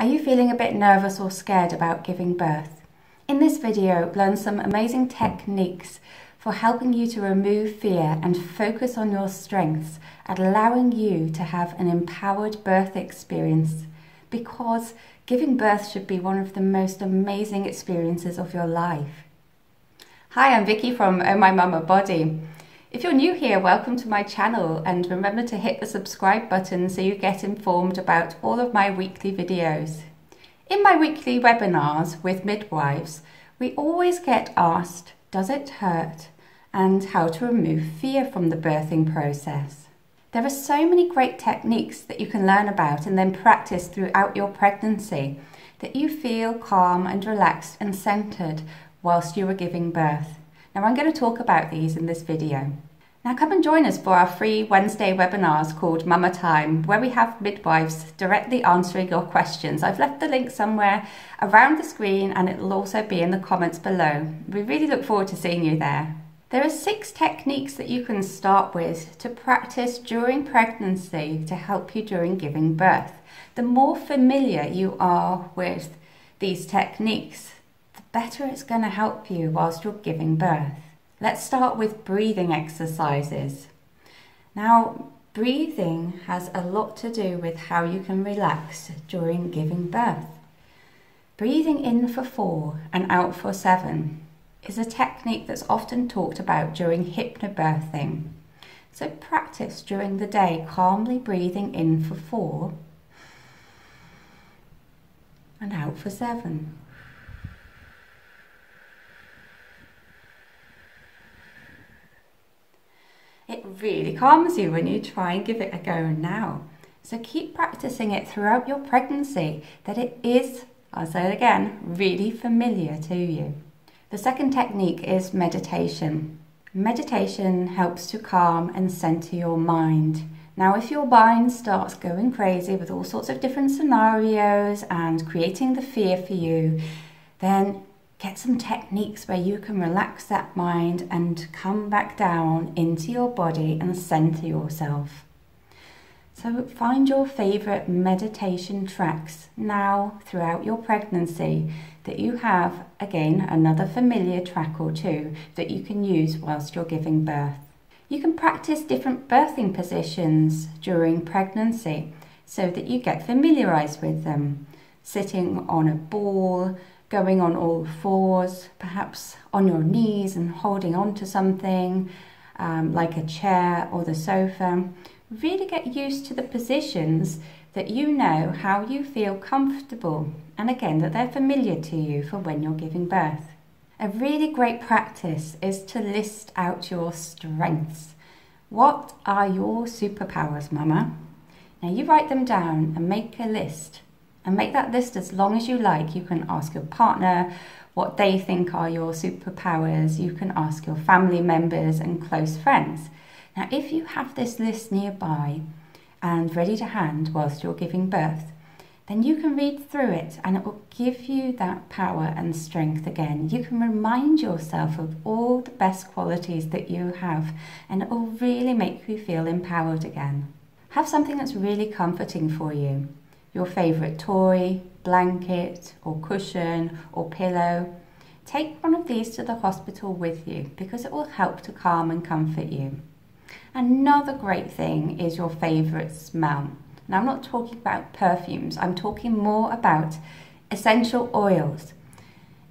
Are you feeling a bit nervous or scared about giving birth? In this video, learn some amazing techniques for helping you to remove fear and focus on your strengths and allowing you to have an empowered birth experience because giving birth should be one of the most amazing experiences of your life. Hi, I'm Vicki from Oh My Mama Body. If you're new here, welcome to my channel and remember to hit the subscribe button so you get informed about all of my weekly videos. In my weekly webinars with midwives, we always get asked, does it hurt? And how to remove fear from the birthing process. There are so many great techniques that you can learn about and then practice throughout your pregnancy that you feel calm and relaxed and centered whilst you are giving birth. Now I'm going to talk about these in this video. Now come and join us for our free Wednesday webinars called Mama Time, where we have midwives directly answering your questions. I've left the link somewhere around the screen and it'll also be in the comments below. We really look forward to seeing you there. There are six techniques that you can start with to practice during pregnancy to help you during giving birth. The more familiar you are with these techniques, better it's going to help you whilst you're giving birth. Let's start with breathing exercises. Now, breathing has a lot to do with how you can relax during giving birth. Breathing in for four and out for seven is a technique that's often talked about during hypnobirthing. So practice during the day calmly breathing in for four and out for seven. It really calms you when you try and give it a go now. So keep practicing it throughout your pregnancy, that it is, I'll say it again, really familiar to you. The second technique is meditation. Meditation helps to calm and center your mind. Now, if your mind starts going crazy with all sorts of different scenarios and creating the fear for you, then get some techniques where you can relax that mind and come back down into your body and center yourself. So find your favorite meditation tracks now throughout your pregnancy that you have, again, another familiar track or two that you can use whilst you're giving birth. You can practice different birthing positions during pregnancy so that you get familiarized with them. Sitting on a ball, going on all fours, perhaps on your knees and holding on to something um, like a chair or the sofa. Really get used to the positions that you know how you feel comfortable and again that they're familiar to you for when you're giving birth. A really great practice is to list out your strengths. What are your superpowers, Mama? Now you write them down and make a list and make that list as long as you like. You can ask your partner what they think are your superpowers. You can ask your family members and close friends. Now, if you have this list nearby and ready to hand whilst you're giving birth, then you can read through it and it will give you that power and strength again. You can remind yourself of all the best qualities that you have and it will really make you feel empowered again. Have something that's really comforting for you your favourite toy, blanket, or cushion, or pillow. Take one of these to the hospital with you because it will help to calm and comfort you. Another great thing is your favourite smell. Now, I'm not talking about perfumes, I'm talking more about essential oils.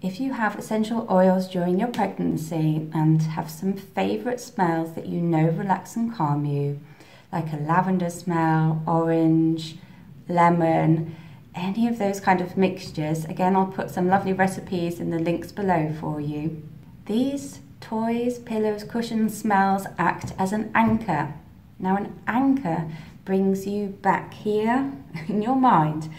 If you have essential oils during your pregnancy and have some favourite smells that you know relax and calm you, like a lavender smell, orange, lemon, any of those kind of mixtures. Again, I'll put some lovely recipes in the links below for you. These toys, pillows, cushions, smells act as an anchor. Now, an anchor brings you back here in your mind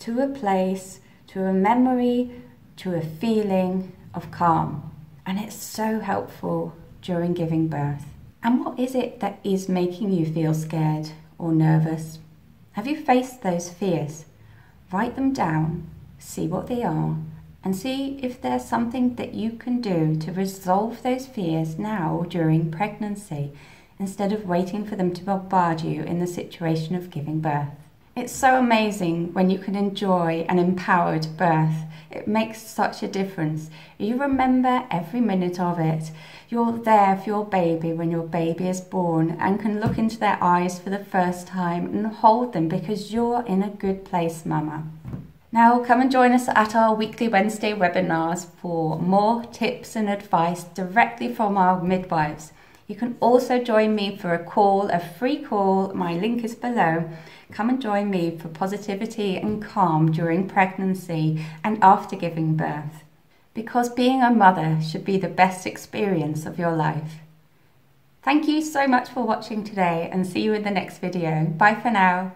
to a place, to a memory, to a feeling of calm. And it's so helpful during giving birth. And what is it that is making you feel scared or nervous? Have you faced those fears? Write them down, see what they are, and see if there's something that you can do to resolve those fears now during pregnancy instead of waiting for them to bombard you in the situation of giving birth. It's so amazing when you can enjoy an empowered birth. It makes such a difference. You remember every minute of it. You're there for your baby when your baby is born and can look into their eyes for the first time and hold them because you're in a good place, Mama. Now, come and join us at our weekly Wednesday webinars for more tips and advice directly from our midwives. You can also join me for a call, a free call. My link is below. Come and join me for positivity and calm during pregnancy and after giving birth. Because being a mother should be the best experience of your life. Thank you so much for watching today and see you in the next video. Bye for now.